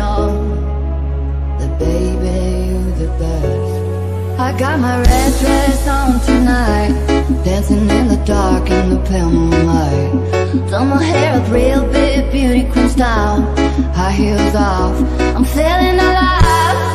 know that, baby, you're the best. I got my red dress on tonight, dancing in the dark in the pale moonlight. Done my hair up real big, beauty queen style, high heels off. I'm feeling alive.